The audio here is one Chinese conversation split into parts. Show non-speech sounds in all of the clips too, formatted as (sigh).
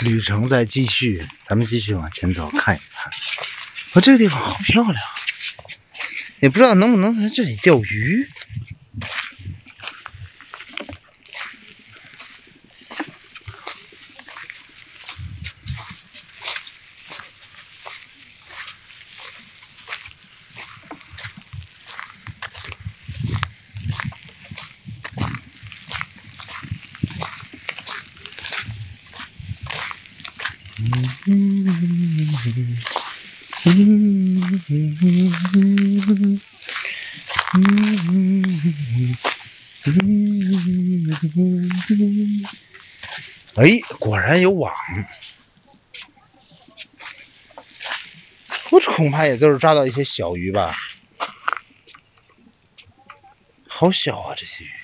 旅程在继续，咱们继续往前走，看一看。哦，这个地方好漂亮，也不知道能不能在这里钓鱼。哎，果然有网，我恐怕也都是抓到一些小鱼吧，好小啊这些鱼。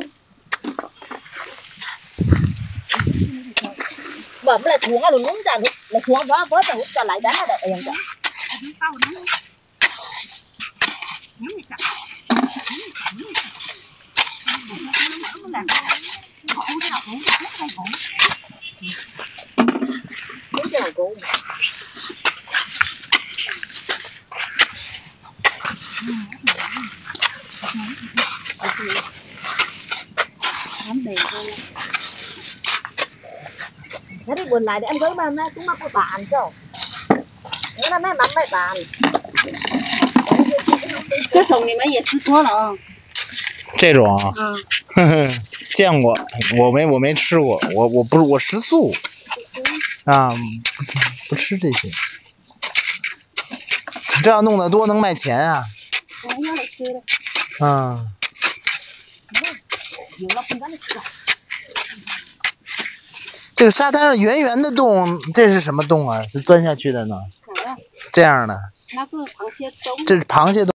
bờ mới là xuống rồi lún ra là xuống đó với rồi hút cho lại đánh là em cả Hãy subscribe cho. Kênh Ghiền Mì Gõ Để không bỏ lỡ những video hấp dẫn thế thì buồn lại để em gửi mà nó cũng mắc của bạn chứ (laughs) thế là mấy mắm mấy bạn 这种你们也吃多了啊？这种啊，嗯，呵呵，见过，我没我没吃过，我我不是我食素啊，不不吃这些。这样弄得多能卖钱啊！啊，有了不敢吃了这个沙滩上圆圆的洞，这是什么洞啊？是钻下去的呢？这样的，那是螃蟹洞。这是螃蟹洞。